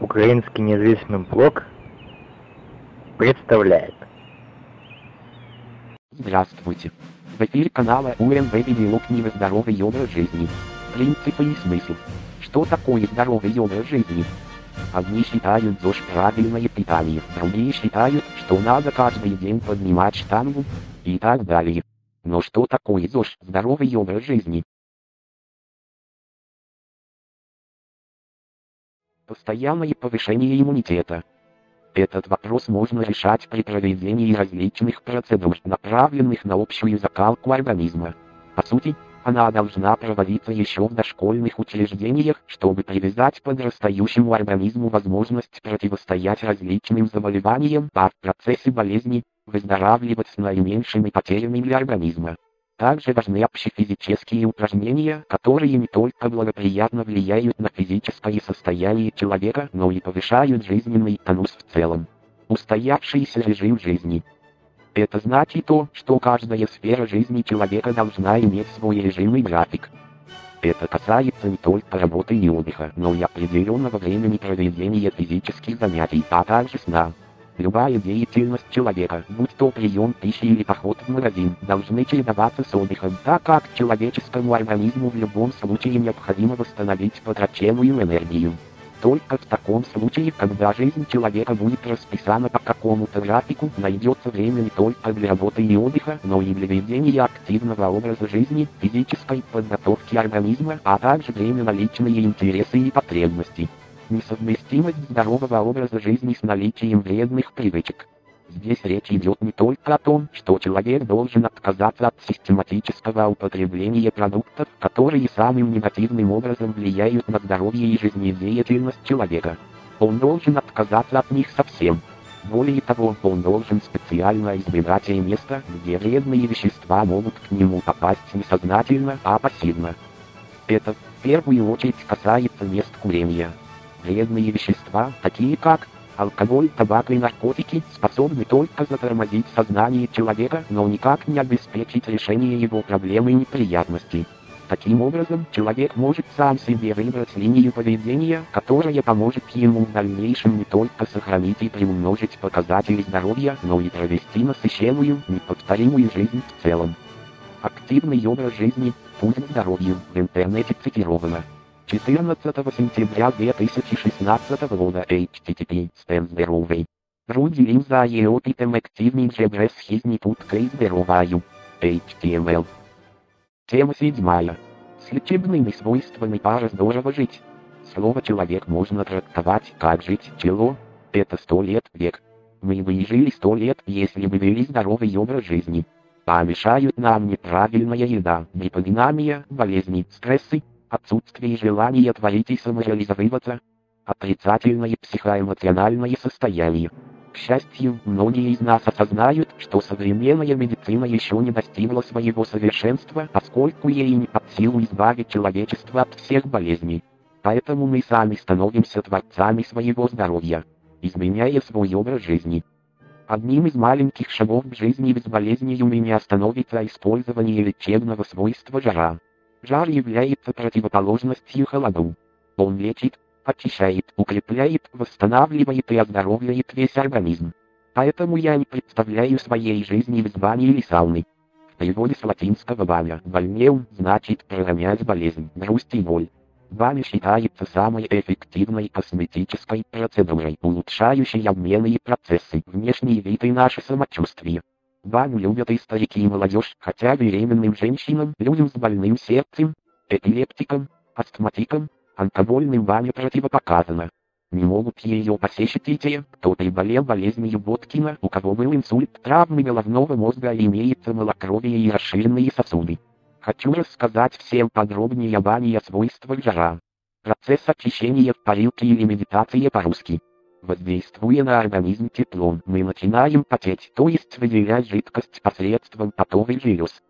Украинский независимый блог представляет. Здравствуйте. В эфире канала УМВ видеокнига «Здоровый образ жизни». Принципы и смысл. Что такое здоровый образ жизни? Одни считают ЗОЖ правильное питание, другие считают, что надо каждый день поднимать штангу и так далее. Но что такое ЗОЖ, здоровый образ жизни? Постоянное повышение иммунитета. Этот вопрос можно решать при проведении различных процедур, направленных на общую закалку организма. По сути, она должна проводиться еще в дошкольных учреждениях, чтобы привязать подрастающему организму возможность противостоять различным заболеваниям, а в процессе болезни выздоравливать с наименьшими потерями для организма. Также важны общефизические упражнения, которые не только благоприятно влияют на физическое состояние человека, но и повышают жизненный тонус в целом. Устоявшийся режим жизни. Это значит то, что каждая сфера жизни человека должна иметь свой режим и график. Это касается не только работы и отдыха, но и определенного времени проведения физических занятий, а также сна. Любая деятельность человека, будь то прием пищи или поход в магазин, должны чередоваться с отдыхом, так как человеческому организму в любом случае необходимо восстановить потраченную энергию. Только в таком случае, когда жизнь человека будет расписана по какому-то графику, найдется время не только для работы и отдыха, но и для ведения активного образа жизни, физической подготовки организма, а также время на личные интересы и потребности. Несовместимость здорового образа жизни с наличием вредных привычек. Здесь речь идет не только о том, что человек должен отказаться от систематического употребления продуктов, которые самым негативным образом влияют на здоровье и жизнедеятельность человека. Он должен отказаться от них совсем. Более того, он должен специально избегать и места, где вредные вещества могут к нему попасть не сознательно, а пассивно. Это, в первую очередь, касается мест курения. Вредные вещества, такие как Алкоголь, табак и наркотики способны только затормозить сознание человека, но никак не обеспечить решение его проблем и неприятностей. Таким образом, человек может сам себе выбрать линию поведения, которая поможет ему в дальнейшем не только сохранить и приумножить показатели здоровья, но и провести насыщенную, неповторимую жизнь в целом. Активный образ жизни, путь здоровью, в интернете цитировано. 14 сентября 2016 года HTTP Стэн здоровый. Руделим за є опитом активним же безхизни туткой здороваю. HTML. Тема седьмая. С лечебными свойствами пара здорово жить. Слово «человек» можно трактовать как «жить чело». Это сто лет век. Мы бы и жили сто лет, если бы вели здоровый образ жизни. А мешают нам неправильная еда, непонимание, болезни, стрессы, отсутствие желания творить и самореализовываться, отрицательное психоэмоциональное состояние. К счастью, многие из нас осознают, что современная медицина еще не достигла своего совершенства, поскольку ей не под силу избавить человечество от всех болезней. Поэтому мы сами становимся творцами своего здоровья, изменяя свой образ жизни. Одним из маленьких шагов к жизни без болезней у меня становится использование лечебного свойства жара. Жар является противоположностью холоду. Он лечит, очищает, укрепляет, восстанавливает и оздоравливает весь организм. Поэтому я не представляю своей жизни без бани или сауны. В переводе с латинского баня «бальнеум» значит прогонять болезнь, грусть и боль. Баня считается самой эффективной косметической процедурой, улучшающей обменные процессы, внешний вид и наше самочувствие. Баню любят и старики и молодежь, хотя беременным женщинам, людям с больным сердцем, эпилептикам, астматикам, алкогольным баня противопоказана. Не могут ее посещать и те, кто приболел болезнью Боткина, у кого был инсульт, травмы головного мозга и имеется малокровие и расширенные сосуды. Хочу рассказать всем подробнее о бане и о свойствах жара. Процесс очищения в парилке или медитация по-русски. Воздействуя на организм теплом, мы начинаем потеть, то есть выделять жидкость посредством потовых желез.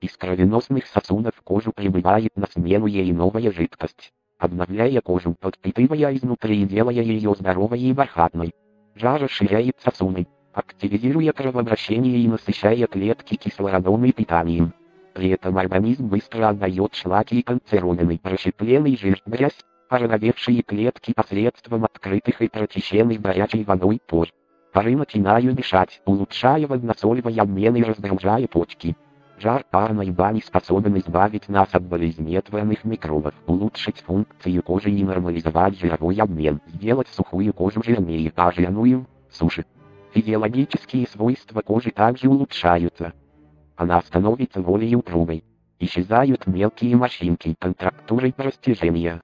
Из кровеносных сосудов кожу прибывает на смену ей новая жидкость, обновляя кожу, подпитывая изнутри и делая ее здоровой и бархатной. Жар расширяет сосуды, активизируя кровообращение и насыщая клетки кислородом и питанием. При этом организм быстро отдает шлаки и канцерогены, расщепленный жир, грязь, Ороговевшие клетки посредством открытых и прочищенных горячей водой пор. Пары начинают дышать, улучшая водносолевый обмен и разгружая почки. Жар парной бани способен избавить нас от болезнетворных микробов, улучшить функцию кожи и нормализовать жировой обмен, сделать сухую кожу жирнее, а жирную – суше. Физиологические свойства кожи также улучшаются. Она становится более упругой. Исчезают мелкие морщинки, контрактуры и растяжения.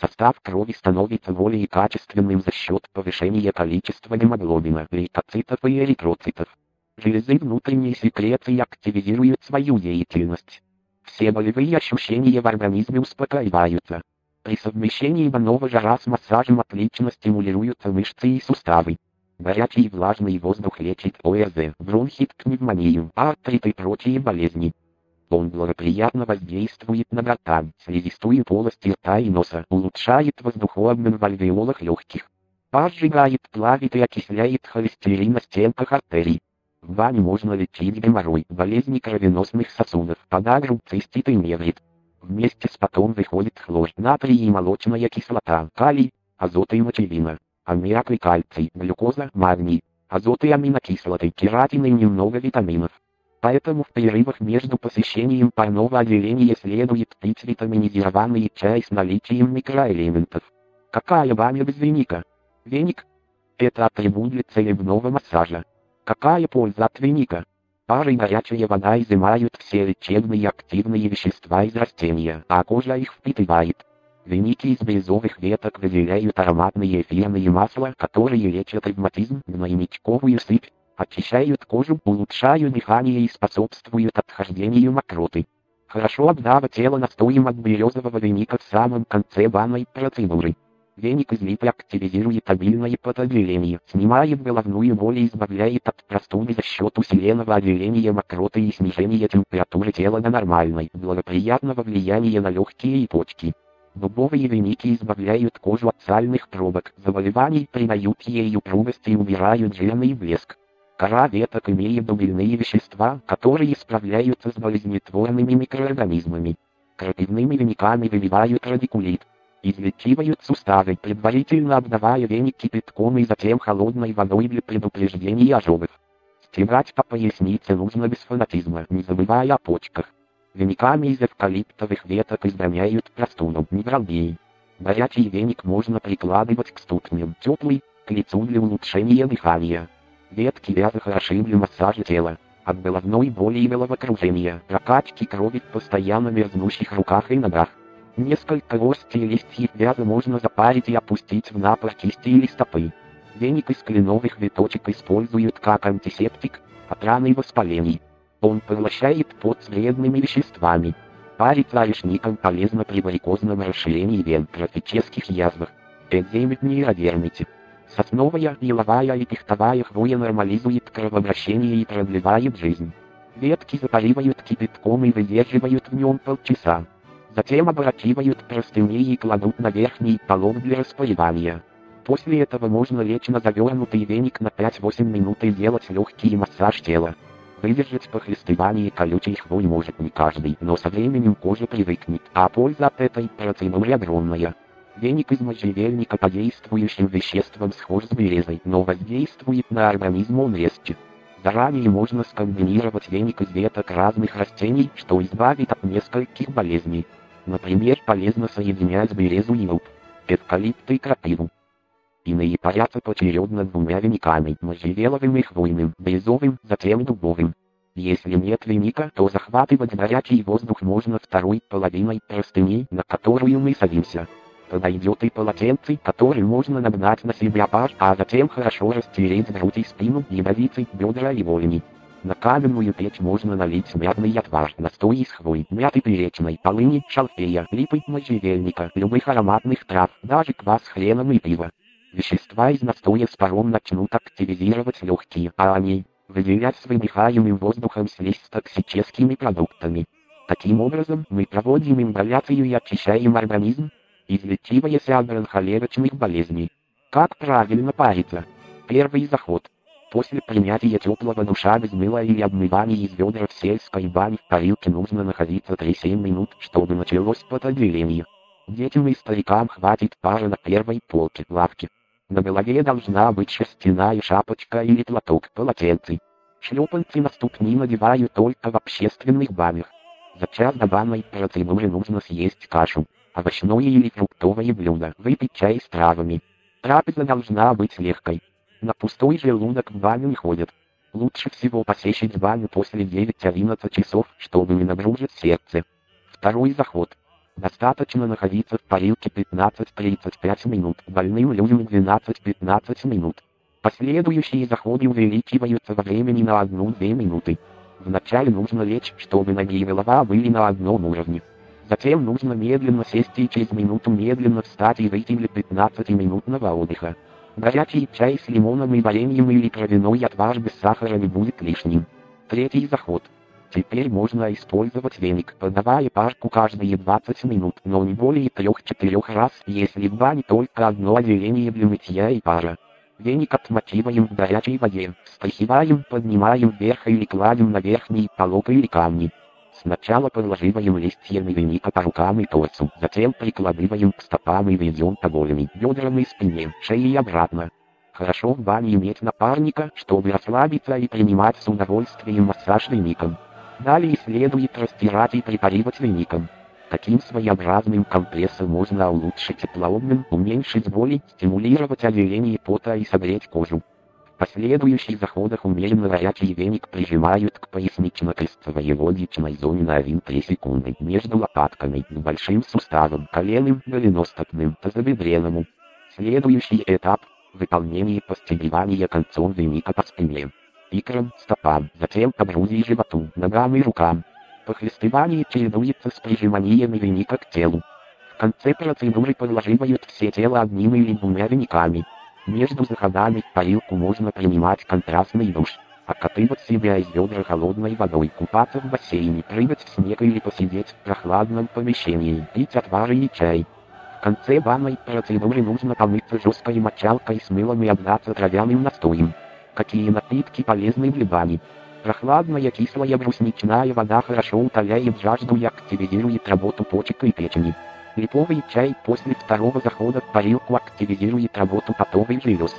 Состав крови становится более качественным за счет повышения количества гемоглобина, лейкоцитов и эритроцитов. Железы внутренней секреции активизируют свою деятельность. Все болевые ощущения в организме успокаиваются. При совмещении банного жара с массажем отлично стимулируются мышцы и суставы. Горячий и влажный воздух лечит ОРЗ, бронхит, пневмонию, артрит и прочие болезни. Он благоприятно воздействует на гортань, слизистую полость рта и носа, улучшает воздухообмен в альвеолах легких. Поджигает, плавит и окисляет холестерин на стенках артерий. В бане можно лечить геморрой, болезни кровеносных сосудов, подагру, цистит и неврит. Вместе с потом выходит хлор, натрий и молочная кислота, калий, азот и мочевина, аммиак и кальций, глюкоза, магний, азот и аминокислоты, кератин и немного витаминов. Поэтому в перерывах между посещением парного отделения следует пить витаминизированный чай с наличием микроэлементов. Какая баня без веника? Веник – это атрибут для целебного массажа. Какая польза от веника? Пары горячая вода изымают все лечебные активные вещества из растения, а кожа их впитывает. Веники из бирюзовых веток выделяют ароматные эфирные масла, которые лечат ревматизм, гнойничковую сыпь, очищают кожу, улучшают дыхание и способствуют отхождению мокроты. Хорошо обдава тело настоем от березового веника в самом конце банной процедуры. Веник из липы активизирует обильное потоотделение, снимает головную боль и избавляет от простуды за счет усиленного отделения мокроты и снижения температуры тела до нормальной, благоприятного влияния на легкие и почки. Дубовые веники избавляют кожу от сальных пробок, заболеваний, придают ей упругость и убирают жирный блеск. Кора веток имеет дубильные вещества, которые справляются с болезнетворными микроорганизмами. Крапивными вениками выливают радикулит. Излечивают суставы, предварительно обдавая веник кипятком и затем холодной водой для предупреждения ожогов. Стирать по пояснице нужно без фанатизма, не забывая о почках. Вениками из эвкалиптовых веток изгоняют простуду, невралгии. Горячий веник можно прикладывать к ступням, теплый, к лицу для улучшения дыхания. Ветки вязы хороши для массажа тела. От головной боли и головокружения, прокачки крови в постоянно мерзнущих руках и ногах. Несколько кости и листьев вязы можно запарить и опустить в напор кисти или стопы. Веник из кленовых веточек используют как антисептик от раны и воспалений. Он поглощает пот с вредными веществами. Парить орешником полезно при варикозном расширении вен, трофических язвах, экземе нейродермите. Сосновая, еловая и пихтовая хвоя нормализует кровообращение и продлевает жизнь. Ветки запаривают кипятком и выдерживают в нем полчаса. Затем оборачивают простыни и кладут на верхний полог для распаривания. После этого можно лечь на завернутый веник на 5-8 минут и делать легкий массаж тела. Выдержать похлестывание колючей хвой может не каждый, но со временем кожа привыкнет, а польза от этой процедуры огромная. Веник из можжевельника по действующим веществам схож с березой, но воздействует на организм он резче. Заранее можно скомбинировать веник из веток разных растений, что избавит от нескольких болезней. Например, полезно соединять березу и луп, эвкалипт и крапиву. Иные парятся поочередно двумя вениками, можжевеловым и хвойным, березовым, затем дубовым. Если нет веника, то захватывать горячий воздух можно второй половиной простыни, на которую мы садимся. Подойдет и полотенце, которым можно нагнать на себя пар, а затем хорошо растереть грудь и спину, ягодицы, бедра и голени. На каменную печь можно налить мятный отвар, настой из хвой, мяты перечной, полыни, шалфея, липы, можжевельника, любых ароматных трав, даже квас хреном и пива. Вещества из настоя с паром начнут активизировать легкие, а они, выделять с выдыхаемым воздухом слизь с токсическими продуктами. Таким образом, мы проводим имболяцию и очищаем организм, излечиваясь от бронхолегочных болезней. Как правильно париться? Первый заход. После принятия теплого душа без мыла или обмывания из ведра в сельской бане в парилке нужно находиться 3-7 минут, чтобы началось потоотделение. Детям и старикам хватит пары на первой полке лавки. На голове должна быть шерстяная шапочка или платок, полотенце. Шлепанцы на ступни надевают только в общественных банях. За час до банной процедуры нужно съесть кашу, овощное или фруктовое блюдо, выпить чай с травами. Трапеза должна быть легкой. На пустой желудок в баню не ходят. Лучше всего посещать баню после 9-11 часов, чтобы не нагрузить сердце. Второй заход. Достаточно находиться в парилке 15-35 минут, больным людям 12-15 минут. Последующие заходы увеличиваются во времени на 1-2 минуты. Вначале нужно лечь, чтобы ноги и голова были на одном уровне. Затем нужно медленно сесть и через минуту медленно встать и выйти для 15-минутного отдыха. Горячий чай с лимоном и вареньем или травяной отвар без сахара не будет лишним. Третий заход. Теперь можно использовать веник, подавая парку каждые 20 минут, но не более 3-4 раз, если в бане только одно отделение для мытья и пара. Веник отмочиваем в горячей воде, стряхиваем, поднимаем вверх или кладем на верхний полок или камни. Сначала подложиваем листьями веника по рукам и торсу, затем прикладываем к стопам и ведем по голени, бедрам и спине, шее и обратно. Хорошо в бане иметь напарника, чтобы расслабиться и принимать с удовольствием массаж веником. Далее следует растирать и препаривать веником. Таким своеобразным компрессом можно улучшить теплообмен, уменьшить боли, стимулировать отделение пота и согреть кожу. В последующих заходах умеренно горячий веник прижимают к пояснично-крестцевой лодичной зоне на 1-3 секунды между лопатками с большим суставом, коленным, голеностопным, тазобедренному. Следующий этап – выполнение постегивания концом веника по спине икрам, стопам, затем по груди животу, ногам и рукам. Похлестывание чередуется с прижиманием веника к телу. В конце процедуры подложивают все тело одним или двумя вениками. Между заходами в парилку можно принимать контрастный душ. Окатывать себя из ведра холодной водой, купаться в бассейне, прыгать в снег или посидеть в прохладном помещении, пить отвары и чай. В конце банной процедуры нужно помыться жесткой мочалкой с мылом и обдаться травяным настоем. Какие напитки полезны для бани? Прохладная кислая брусничная вода хорошо утоляет жажду и активизирует работу почек и печени. Липовый чай после второго захода в парилку активизирует работу потовых желез.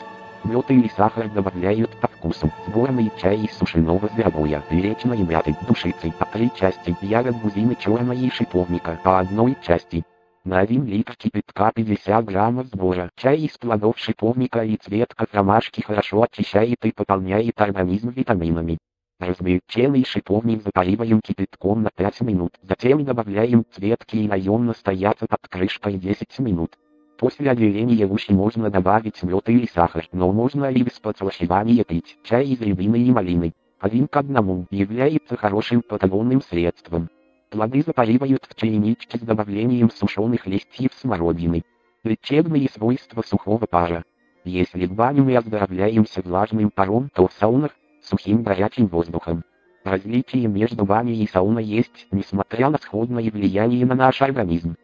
Мед или сахар добавляют по вкусу. Сборный чай из сушеного зверобоя, речной мяты, душицы, по три части, ягод бузины черной и шиповника, по одной части. На 1 литр кипятка 50 граммов сбора. Чай из плодов шиповника и цветка ромашки хорошо очищает и пополняет организм витаминами. Размельченный шиповник запариваем кипятком на 5 минут. Затем добавляем цветки и даем настояться под крышкой 10 минут. После отделения гущи можно добавить мед или сахар, но можно и без подслащивания пить. Чай из рябины и малины. Один к одному является хорошим патагонным средством. Плоды запаривают в чайничке с добавлением сушеных листьев смородины. Лечебные свойства сухого пара. Если в баню мы оздоровляемся влажным паром, то в саунах – сухим горячим воздухом. Различие между баней и сауной есть, несмотря на сходное влияние на наш организм.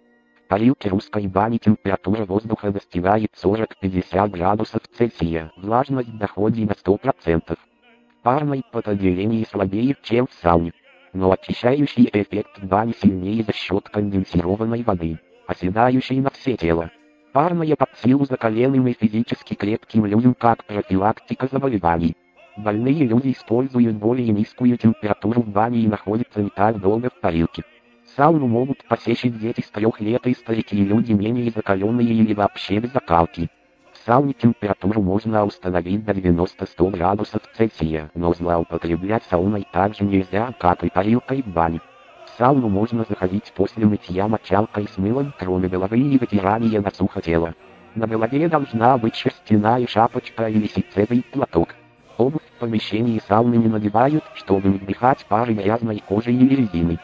В парилке русской бани температура воздуха достигает 40-50 градусов Цельсия, влажность доходит до 100%. В парной подотделении слабее, чем в сауне но очищающий эффект в бане сильнее за счет конденсированной воды, оседающей на все тело. Парная под силу закаленным и физически крепким людям как профилактика заболеваний. Больные люди используют более низкую температуру в бане и находятся не так долго в парилке. Сауну могут посещать дети с трех лет и старики и люди менее закаленные или вообще без закалки. В сауне температуру можно установить до 90-100 градусов Цельсия, но злоупотреблять сауной также нельзя, как и парилкой в бане. В сауну можно заходить после мытья мочалкой с мылом, кроме головы и вытирания на сухо тела. На голове должна быть шерстяная шапочка или ситцевый платок. Обувь в помещении сауны не надевают, чтобы не вдыхать пары грязной кожи или резины.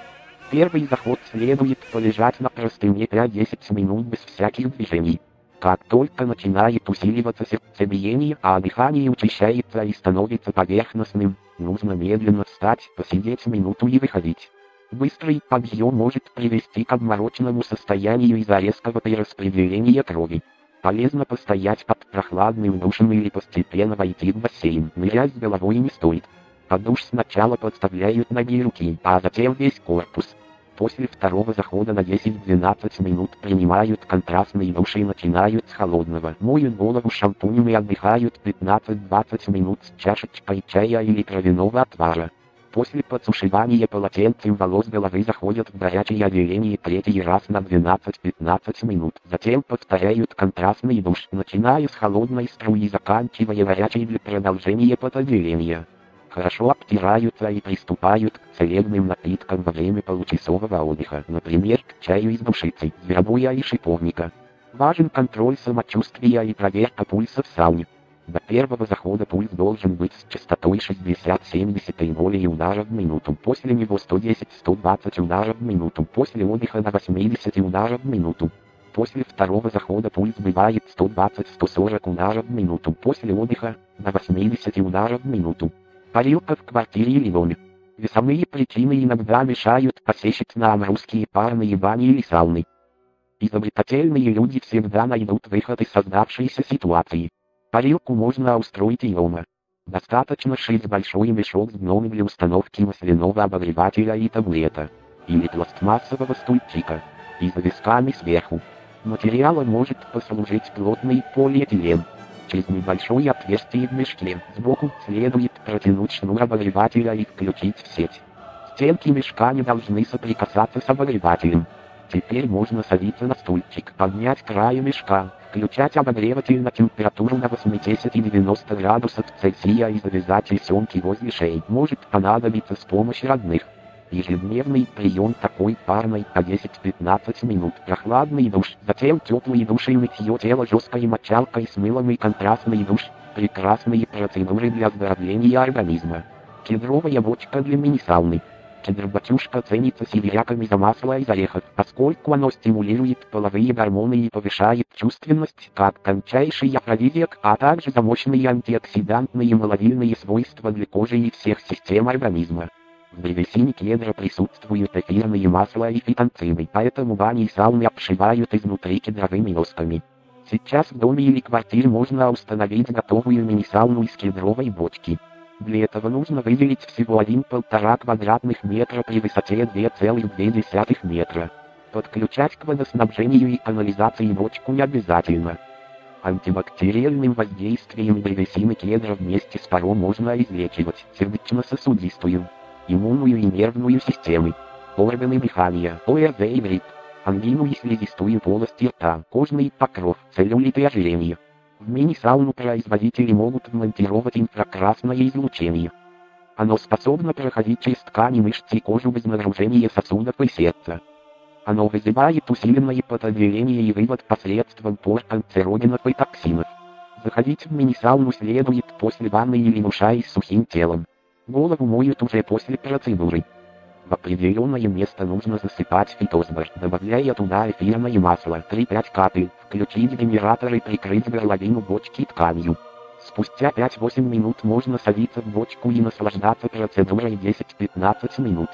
Первый заход следует полежать на простыне 5-10 минут без всяких движений. Как только начинает усиливаться сердцебиение, а дыхание учащается и становится поверхностным, нужно медленно встать, посидеть минуту и выходить. Быстрый подъем может привести к обморочному состоянию из-за резкого перераспределения крови. Полезно постоять под прохладным душем или постепенно войти в бассейн. Нырять с головой не стоит. Под душ сначала подставляют ноги и руки, а затем весь корпус. После второго захода на 10-12 минут принимают контрастный душ и начинают с холодного. Моют голову шампунем и отдыхают 15-20 минут с чашечкой чая или травяного отвара. После подсушивания полотенцем волос головы заходят в горячее отделение третий раз на 12-15 минут. Затем повторяют контрастный душ, начиная с холодной струи и заканчивая горячей для продолжения подотделения хорошо обтираются и приступают к целебным напиткам во время получасового отдыха, например, к чаю из душицы, зверобоя и шиповника. Важен контроль самочувствия и проверка пульса в сауне. До первого захода пульс должен быть с частотой 60-70 и более ударов в минуту. После него 110-120 ударов в минуту. После отдыха на 80 ударов в минуту. После второго захода пульс бывает 120-140 ударов в минуту. После отдыха на 80 ударов в минуту. Парилка в квартире или доме. Весомые причины иногда мешают посещать нам русские парные бани или сауны. Изобретательные люди всегда найдут выход из создавшейся ситуации. Парилку можно устроить и дома. Достаточно шить большой мешок с дном для установки масляного обогревателя и таблета. Или пластмассового стульчика. И завесками сверху. Материалом может послужить плотный полиэтилен. Через небольшое отверстие в мешке сбоку следует протянуть шнур обогревателя и включить в сеть. Стенки мешка не должны соприкасаться с обогревателем. Теперь можно садиться на стульчик, поднять край мешка, включать обогреватель на температуру на 80-90 градусов Цельсия и завязать тесемки возле шеи. Может понадобиться с помощью родных. Ежедневный прием такой парной по 10-15 минут. Прохладный душ, затем теплый душ и мытье тела жесткой мочалкой с мылом и контрастный душ. Прекрасные процедуры для оздоровления организма. Кедровая бочка для мини-сауны. Кедр-батюшка ценится сибиряками за масло из орехов, поскольку оно стимулирует половые гормоны и повышает чувственность, как тончайший афродизиак, а также за мощные антиоксидантные и молодильные свойства для кожи и всех систем организма. В древесине кедра присутствуют эфирные масла и фитонцины, поэтому бани и сауны обшивают изнутри кедровыми досками. Сейчас в доме или квартире можно установить готовую мини-сауну из кедровой бочки. Для этого нужно выделить всего 1,5 квадратных метра при высоте 2,2 метра. Подключать к водоснабжению и канализации бочку не обязательно. Антибактериальным воздействием древесины кедра вместе с паром можно излечивать сердечно-сосудистую, иммунную и нервную системы, органы дыхания, ОРЗ и грипп, ангину и слизистую полость рта, кожный покров, целлюлит и ожирение. В мини-сауну производители могут вмонтировать инфракрасное излучение. Оно способно проходить через ткани мышц и кожу без нагружения сосудов и сердца. Оно вызывает усиленное потоотделение и вывод посредством пор канцерогенов и токсинов. Заходить в мини-сауну следует после ванны или душа с сухим телом. Голову моют уже после процедуры. В определенное место нужно засыпать фитосбор, добавляя туда эфирное масло 3-5 капель, включить генератор и прикрыть горловину бочки тканью. Спустя 5-8 минут можно садиться в бочку и наслаждаться процедурой 10-15 минут.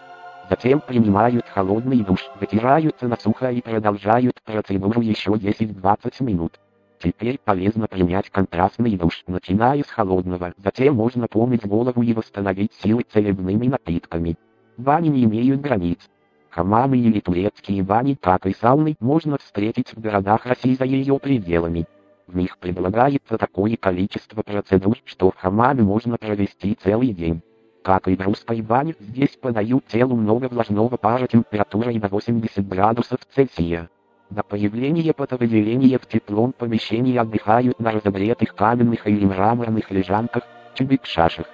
Затем принимают холодный душ, вытираются на сухо и продолжают процедуру еще 10-20 минут. Теперь полезно принять контрастный душ, начиная с холодного. Затем можно помыть голову и восстановить силы целебными напитками. Бани не имеют границ. Хамамы или турецкие бани, как и сауны, можно встретить в городах России за ее пределами. В них предлагается такое количество процедур, что в хамаме можно провести целый день. Как и в русской бане, здесь подают телу много влажного пара температурой до 80 градусов Цельсия. До появления потовыделения в теплом помещении отдыхают на разогретых каменных или мраморных лежанках, чебикшашах.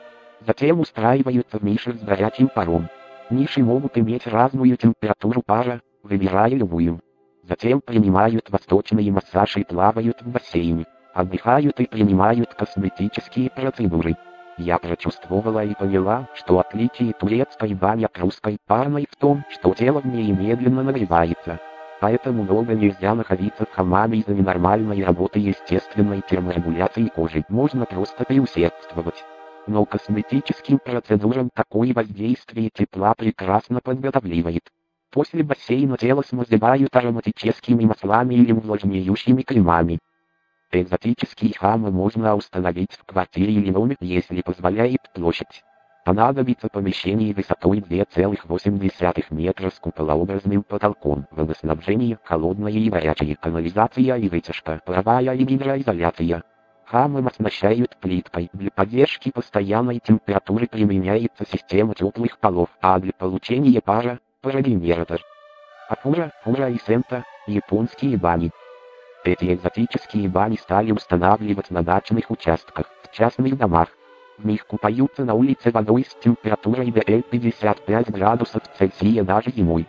Затем устраиваются в нишах с горячим паром. Ниши могут иметь разную температуру пара, выбирая любую. Затем принимают восточный массаж и плавают в бассейне. Отдыхают и принимают косметические процедуры. Я прочувствовала и поняла, что отличие турецкой бани от русской парной в том, что тело в ней медленно нагревается. Поэтому долго нельзя находиться в хамаме из-за ненормальной работы естественной терморегуляции кожи. Можно просто преусердствовать. Но косметическим процедурам такое воздействие тепла прекрасно подготавливает. После бассейна тело смазывают ароматическими маслами или увлажняющими кремами. Экзотические хамы можно установить в квартире или доме, если позволяет площадь. Понадобится помещение высотой 2,8 метра с куполообразным потолком, водоснабжение, холодное и горячее, канализация и вытяжка, паровая и гидроизоляция. Хамам оснащают плиткой. Для поддержки постоянной температуры применяется система теплых полов, а для получения пара – парогенератор. Афура, фура и сента – японские бани. Эти экзотические бани стали устанавливать на дачных участках, в частных домах. В них купаются на улице водой с температурой до 55 градусов Цельсия даже зимой.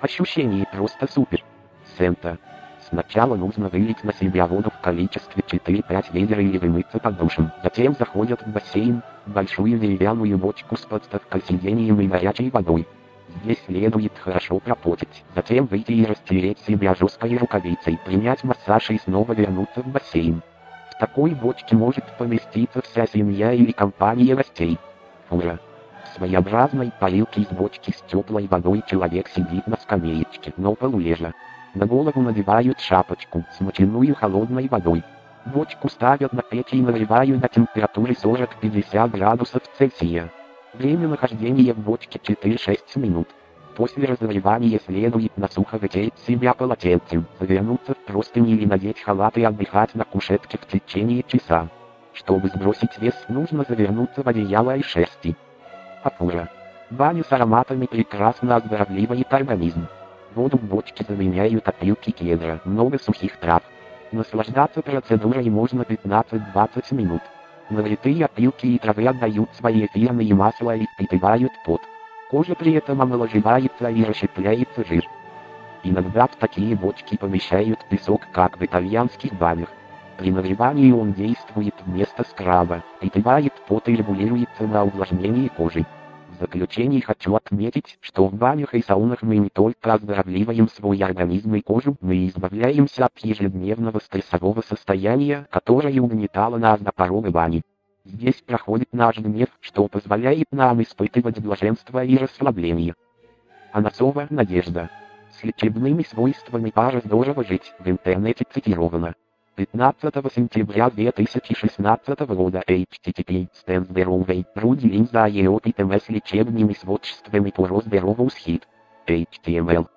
Ощущение просто супер. Сента. Сначала нужно вылить на себя воду в количестве 4-5 ведер или вымыться под душем. Затем заходят в бассейн, большую деревянную бочку с подставкой сиденьем и горячей водой. Здесь следует хорошо пропотеть, затем выйти и растереть себя жесткой рукавицей, принять массаж и снова вернуться в бассейн. В такой бочке может поместиться вся семья или компания гостей. Фура. Своеобразной парилке из бочки с теплой водой человек сидит на скамеечке, но полулежа. На голову надевают шапочку, смоченную холодной водой. Бочку ставят на печь и нагревают до температуры 40-50 градусов Цельсия. Время нахождения в бочке 4-6 минут. После разогревания следует на сухо вытереть себя полотенцем, завернуться в простынь или надеть халат и отдыхать на кушетке в течение часа. Чтобы сбросить вес, нужно завернуться в одеяло и шерсти. Апура. Баня с ароматами прекрасно оздоравливает организм. Воду в бочке заменяют опилки кедра, много сухих трав. Наслаждаться процедурой можно 15-20 минут. Нагретые опилки и травы отдают свои эфирные масла и впитывают пот. Кожа при этом омоложивается и расщепляется жир. Иногда в такие бочки помещают песок, как в итальянских банях. При нагревании он действует вместо скраба, впитывает пот и регулируется на увлажнении кожи. В заключение хочу отметить, что в банях и саунах мы не только оздоравливаем свой организм и кожу, мы и избавляемся от ежедневного стрессового состояния, которое угнетало нас до порога бани. Здесь проходит наш гнев, что позволяет нам испытывать блаженство и расслабление. Анасова Надежда. С лечебными свойствами пара здорово жить, в интернете цитировано. 15 сентября 2016 года HTTP Стэн здоровый, Руди Линза и опытом с лечебными свойствами по здорову схит. HTML.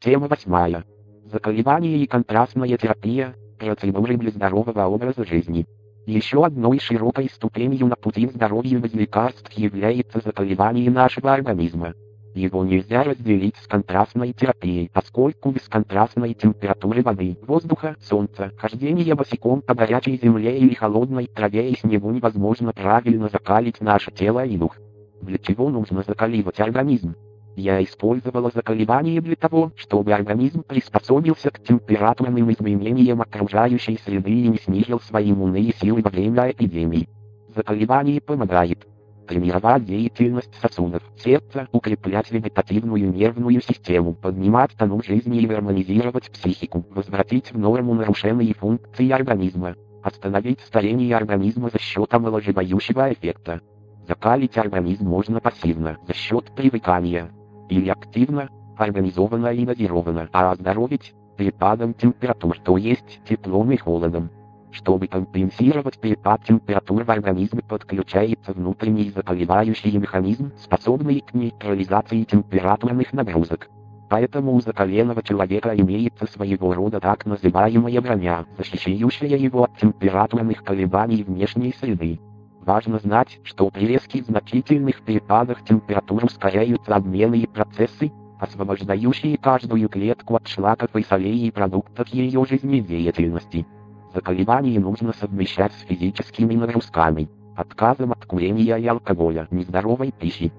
Тема восьмая. Заколебание и контрастная терапия, процедуры для здорового образа жизни. Еще одной широкой ступенью на пути к здоровью без лекарств является заколебание нашего организма. Его нельзя разделить с контрастной терапией, поскольку без контрастной температуры воды, воздуха, солнца, хождения босиком по горячей земле или холодной траве и снегу невозможно правильно закалить наше тело и дух. Для чего нужно закаливать организм? Я использовала закаливание для того, чтобы организм приспособился к температурным изменениям окружающей среды и не снизил свои иммунные силы во время эпидемии. Закаливание помогает тренировать деятельность сосудов, сердца, укреплять вегетативную нервную систему, поднимать тонус жизни и гармонизировать психику, возвратить в норму нарушенные функции организма, остановить старение организма за счет омоложивающего эффекта. Закалить организм можно пассивно, за счет привыкания, или активно, организованно и дозированно, а оздоровить перепадом температур, то есть теплом и холодом. Чтобы компенсировать перепад температур в организме подключается внутренний закаливающий механизм, способный к нейтрализации температурных нагрузок. Поэтому у закаленного человека имеется своего рода так называемая броня, защищающая его от температурных колебаний внешней среды. Важно знать, что при резких значительных перепадах температур ускоряются обменные процессы, освобождающие каждую клетку от шлаков и солей и продуктов ее жизнедеятельности. Заколебание нужно совмещать с физическими нагрузками, отказом от курения и алкоголя, нездоровой пищи.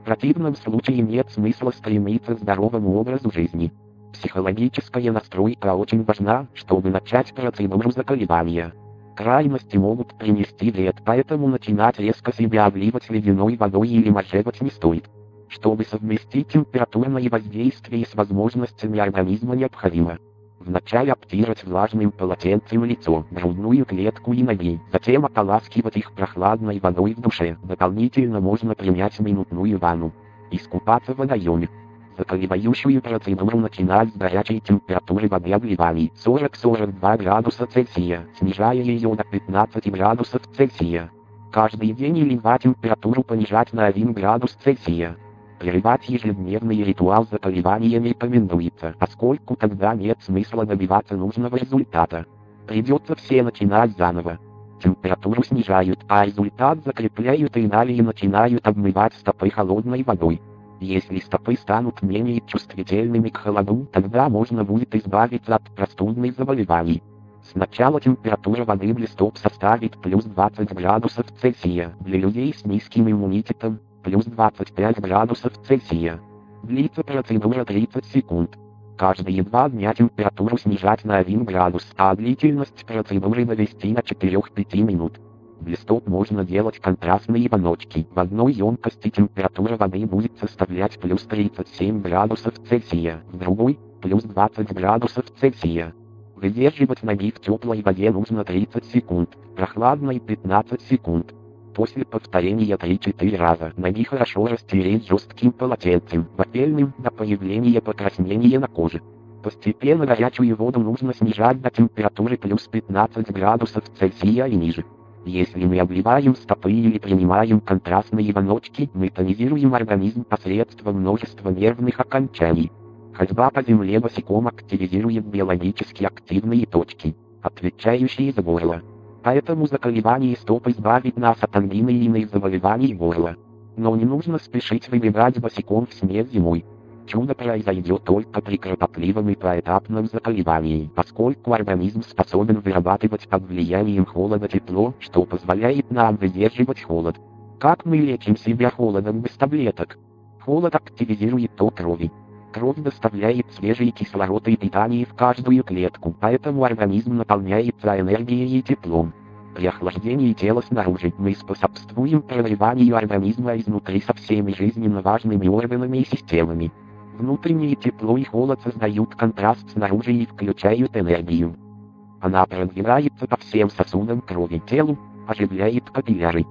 В противном случае нет смысла стремиться к здоровому образу жизни. Психологическая настройка очень важна, чтобы начать процедуру заколебания. Крайности могут принести вред, поэтому начинать резко себя обливать ледяной водой или мажевать не стоит. Чтобы совместить температурное воздействие с возможностями организма необходимо Вначале обтирать влажным полотенцем лицо, грудную клетку и ноги, затем ополаскивать их прохладной водой в душе. Дополнительно можно принять минутную ванну. Искупаться в водоеме. Закаливающую процедуру начинать с горячей температуры воды обливаний 40-42 градуса Цельсия, снижая ее до 15 градусов Цельсия. Каждый день или два температуру понижать на 1 градус Цельсия. Прерывать ежедневный ритуал закаливания не рекомендуется, поскольку тогда нет смысла добиваться нужного результата. Придется все начинать заново. Температуру снижают, а результат закрепляют и далее начинают обмывать стопы холодной водой. Если стопы станут менее чувствительными к холоду, тогда можно будет избавиться от простудных заболеваний. Сначала температура воды для стоп составит плюс 20 градусов Цельсия, для людей с низким иммунитетом, плюс 25 градусов Цельсия. Длится процедура 30 секунд. Каждые два дня температуру снижать на 1 градус, а длительность процедуры довести на 4-5 минут. Для стоп можно делать контрастные баночки. В одной емкости температура воды будет составлять плюс 37 градусов Цельсия, в другой – плюс 20 градусов Цельсия. Выдерживать ноги в теплой воде нужно 30 секунд, прохладной 15 секунд. После повторения 3-4 раза ноги хорошо растереть жестким полотенцем, вапельным до появления покраснения на коже. Постепенно горячую воду нужно снижать до температуры плюс 15 градусов Цельсия и ниже. Если мы обливаем стопы или принимаем контрастные воночки, мы тонизируем организм посредством множества нервных окончаний. Ходьба по земле босиком активизирует биологически активные точки, отвечающие за горло. Поэтому заколебание стоп избавит нас от ангины и иных заболеваний горла. Но не нужно спешить выбегать босиком в снег зимой. Чудо произойдет только при кропотливом и поэтапном заколебании, поскольку организм способен вырабатывать под влиянием холода тепло, что позволяет нам выдерживать холод. Как мы лечим себя холодом без таблеток? Холод активизирует ток крови. Кровь доставляет свежий кислород и питание в каждую клетку, поэтому организм наполняется энергией и теплом. При охлаждении тела снаружи мы способствуем прорыванию организма изнутри со всеми жизненно важными органами и системами. Внутреннее тепло и холод создают контраст снаружи и включают энергию. Она продвигается по всем сосудам крови телу, оживляет капилляры.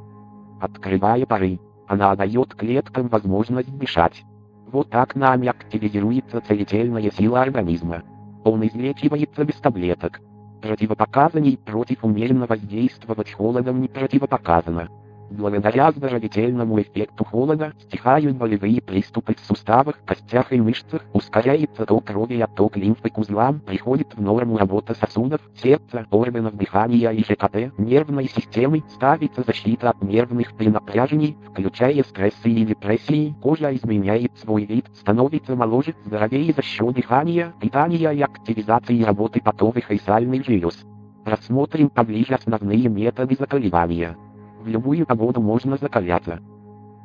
Открывая пары, она дает клеткам возможность дышать. Вот так нами активизируется целительная сила организма. Он излечивается без таблеток. Противопоказаний против умеренно воздействовать холодом не противопоказано. Благодаря оздоровительному эффекту холода стихают болевые приступы в суставах, костях и мышцах, ускоряется ток крови и отток лимфы к узлам, приходит в норму работа сосудов, сердца, органов дыхания и ЖКТ, нервной системы, ставится защита от нервных перенапряжений, включая стрессы и депрессии, кожа изменяет свой вид, становится моложе, здоровее за счет дыхания, питания и активизации работы потовых и сальных желез. Рассмотрим поближе основные методы закаливания. В любую погоду можно закаляться.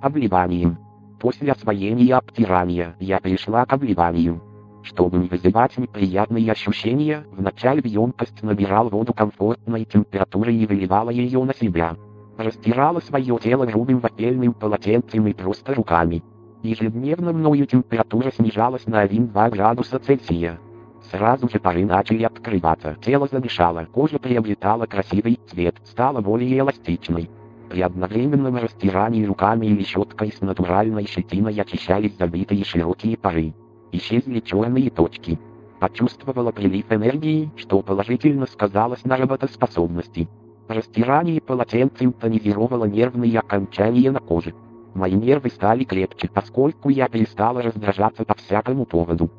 Обливанием. После освоения обтирания я перешла к обливанию. Чтобы не вызывать неприятные ощущения, вначале в емкость набирал воду комфортной температуры и выливала ее на себя. Растирала свое тело грубым вапельным полотенцем и просто руками. Ежедневно мною температура снижалась на 1-2 градуса Цельсия. Сразу же пары начали открываться, тело задышало, кожа приобретала красивый цвет, стала более эластичной. При одновременном растирании руками или щеткой с натуральной щетиной очищались забитые широкие пары. Исчезли черные точки. Почувствовала прилив энергии, что положительно сказалось на работоспособности. Растирание полотенцем тонизировало нервные окончания на коже. Мои нервы стали крепче, поскольку я перестала раздражаться по всякому поводу.